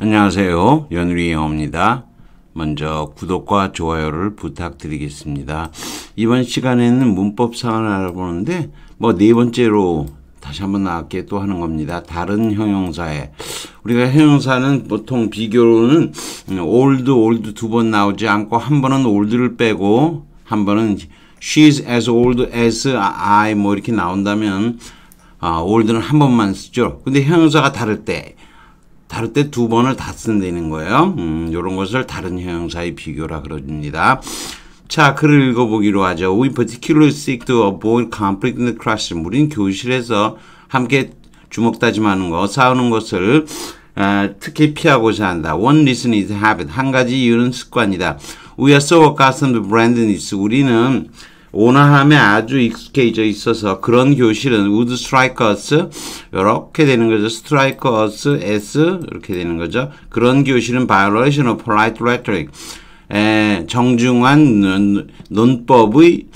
안녕하세요. 연우리 영어입니다. 먼저 구독과 좋아요를 부탁드리겠습니다. 이번 시간에는 문법 사항을 알아보는데 뭐 네 번째로 다시 한번 나왔게 또 하는 겁니다. 다른 형용사에 우리가 형용사는 보통 비교로는 old, old 두번 나오지 않고 한 번은 old를 빼고 한 번은 she's as old as I 뭐 이렇게 나온다면 아, old는 한 번만 쓰죠. 근데 형용사가 다를 때 다를 때 두 번을 다 쓴다는 거예요. 음, 이런 것을 다른 형용사의 비교라 그럽니다. 자, 글을 읽어보기로 하죠. We particularly seek to avoid conflict in the classroom. 우린 교실에서 함께 주먹 다짐하는 거, 싸우는 것을 어, 특히 피하고자 한다. One reason is habit. 한 가지 이유는 습관이다. We are so accustomed to brandness. 우리는 온화함에 아주 익숙해져 있어서 그런 교실은 would strike us 이렇게 되는 거죠. strike us as 이렇게 되는 거죠. 그런 교실은 violation of polite rhetoric 에, 정중한 논법의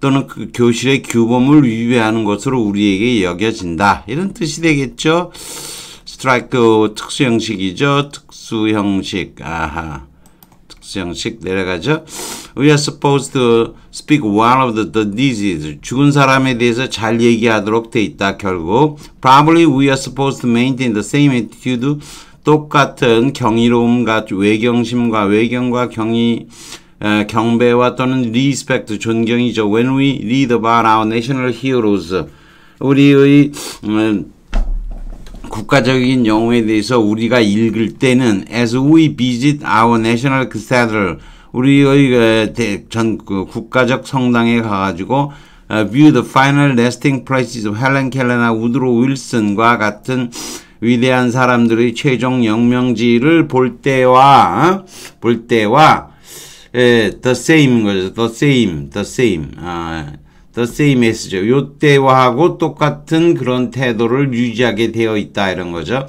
또는 그 교실의 규범을 위배하는 것으로 우리에게 여겨진다. 이런 뜻이 되겠죠. 스트라이크 특수 형식이죠. 특수 형식. 아하. 특수 형식 내려가죠. We are supposed to speak well of the, the disease. 죽은 사람에 대해서 잘 얘기하도록 돼 있다. 결국 probably we are supposed to maintain the same attitude. 똑같은 경이로움과 외경심과 외경과 경이 에, 경배와 또는 respect 존경이죠. When we read about our national heroes, 우리의 음, 국가적인 영웅에 대해서 우리가 읽을 때는 as we visit our national cathedral 우리의 전그 국가적 성당에 가가지고 uh, view the final resting places of 헬렌 켈러나 우드로 윌슨과 같은 위대한 사람들의 최종 영명지를 볼 때와 어? 볼 때와 에, the same 거죠. the same, the same. 아, the same as죠. 요때와하고 똑같은 그런 태도를 유지하게 되어 있다 이런 거죠.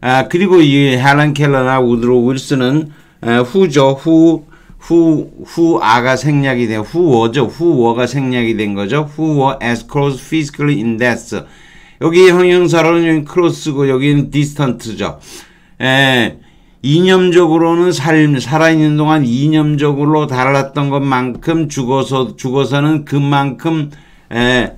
아, 그리고 이 헬렌 켈러나 우드로 윌슨은 에, 후죠. 후 후, 후아가 생략이 된, 후워죠. 후워가 생략이 된 거죠. 후워 as close physically in death. 여기 형용사로는 크로스고 여기는 디스턴트죠. 에, 이념적으로는 삶, 살아있는 동안 이념적으로 달랐던 것만큼 죽어서, 죽어서는 그만큼, 에,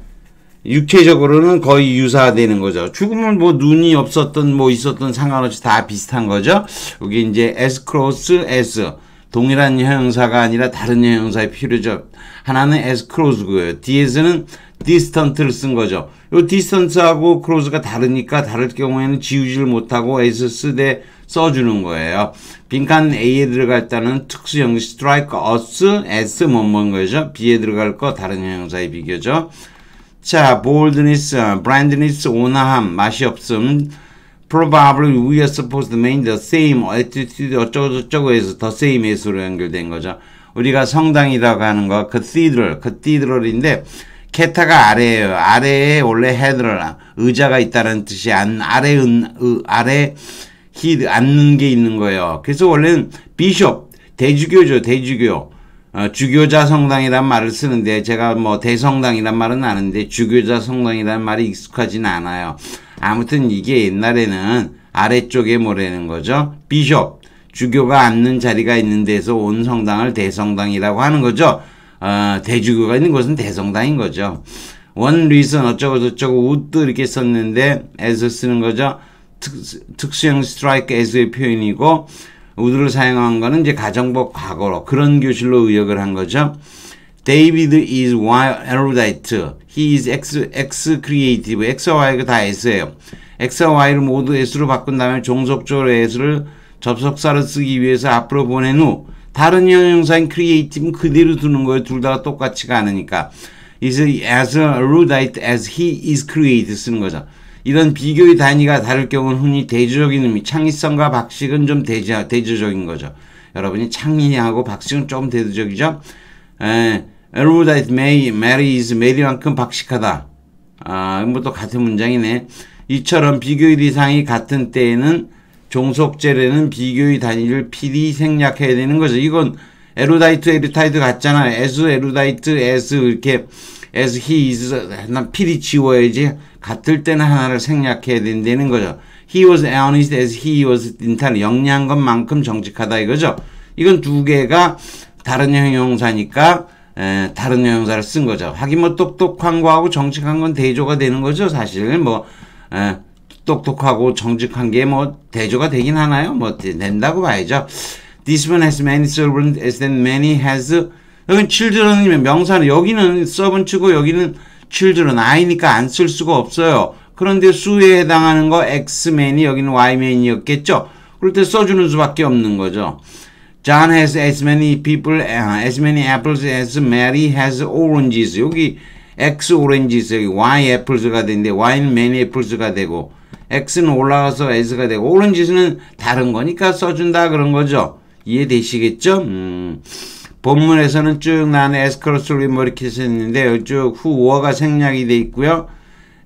육체적으로는 거의 유사되는 거죠. 죽으면 뭐 눈이 없었던 뭐 있었던 상관없이 다 비슷한 거죠. 여기 이제 as close as. 동일한 형용사가 아니라 다른 형용사의 필요죠. 하나는 as close고요. 뒤에서는 distant를 쓴 거죠. 요 distance하고 close가 다르니까 다를 경우에는 지우지를 못하고 as 쓰되 써주는 거예요. 빈칸 A에 들어갈 때는 특수 형식 strike us as 뭐뭐인 거죠. B에 들어갈 거 다른 형용사의 비교죠. 자, boldness, brandness, 온화함, 맛이 없음, probably we are supposed to maintain the same attitude 어쩌고 저쩌고 해서 the same as로 연결된 거죠. 우리가 성당이라고 하는 거 cathedral, cathedral인데 케타가 아래예요. 아래에 원래 헤드를 의자가 있다는 뜻이 안 아래 은 의, 아래 히 앉는 게 있는 거예요. 그래서 원래는 비숍 대주교죠. 대주교. 어, 주교좌 성당이란 말을 쓰는데 제가 뭐 대성당이란 말은 아는데 주교좌 성당이란 말이 익숙하진 않아요. 아무튼 이게 옛날에는 아래쪽에 뭐라는 거죠? bishop 주교가 앉는 자리가 있는 데서 온 성당을 대성당이라고 하는 거죠. 어, 대주교가 있는 곳은 대성당인 거죠. one reason 어쩌고 저쩌고 would 이렇게 썼는데 as 쓰는 거죠. 특, 수형 strike as의 표현이고 우드를 사용한 거는 이제 가정법 과거로 그런 교실로 의역을 한 거죠. David is Y erudite. He is X, X creative. X와 Y가 다 S예요. X와 Y를 모두 S로 바꾼 다음에 종속적으로 S를 접속사를 쓰기 위해서 앞으로 보낸 후 다른 형용사인 creative는 그대로 두는 거예요. 둘 다 똑같지가 않으니까. is as erudite as he is creative 쓰는 거죠. 이런 비교의 단위가 다를 경우는 흔히 대조적인 의미, 창의성과 박식은 좀 대조, 대조적인 거죠. 여러분이 창의하고 박식은 좀 대조적이죠. 에, erudite may, Mary is Mary만큼 박식하다. 아, 뭐 또 같은 문장이네. 이처럼 비교의 대상이 같은 때에는 종속제례는 비교의 단위를 필히 생략해야 되는 거죠. 이건 에루다이트, 에루타이트 같잖아요. as, 에루다이트, as 이렇게 as he is 난 필히 지워야지 같을 때는 하나를 생략해야 된다는 거죠. he was honest as he was intelligent. 영리한 것만큼 정직하다 이거죠. 이건 두 개가 다른 형용사니까 에, 다른 형용사를 쓴 거죠. 하긴 뭐 똑똑한 거하고 정직한 건 대조가 되는 거죠. 사실 뭐 에, 똑똑하고 정직한 게 뭐 대조가 되긴 하나요? 뭐 된다고 봐야죠. This one has many servants as many has 여기 children이면 명사는 여기는 servant고 여기는 children 아이니까 안 쓸 수가 없어요. 그런데 수에 해당하는 거 X맨이 여기는 Y맨이었겠죠. 그럴 때 써주는 수밖에 없는 거죠. John has as many people, uh, as many apples as Mary has oranges. 여기 X oranges, 여기 Y apples가 되는데 Y는 many apples가 되고 X는 올라가서 S가 되고 oranges는 다른 거니까 써준다 그런 거죠. 이해되시겠죠? 음. 본문에서는 쭉 나는 에스크로스를 뭐 이렇게 썼는데 쭉 후어가 생략이 돼 있고요.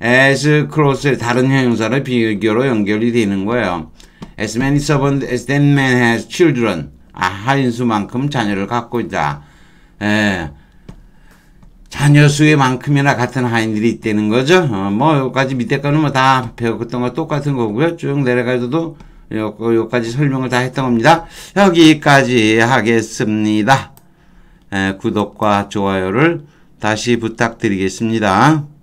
as 크로스의 다른 형용사를 비교로 연결이 되는 거예요. As many servants as that man has children. 아, 할인 수만큼 자녀를 갖고 있다. 예. 자녀 수의 만큼이나 같은 하인들이 있다는 거죠. 어, 뭐 여기까지 밑에 거는 뭐 다 배웠던 거 똑같은 거고요. 쭉 내려가서도 요, 여기까지 설명을 다 했던 겁니다. 여기까지 하겠습니다. 예, 구독과 좋아요를 다시 부탁드리겠습니다.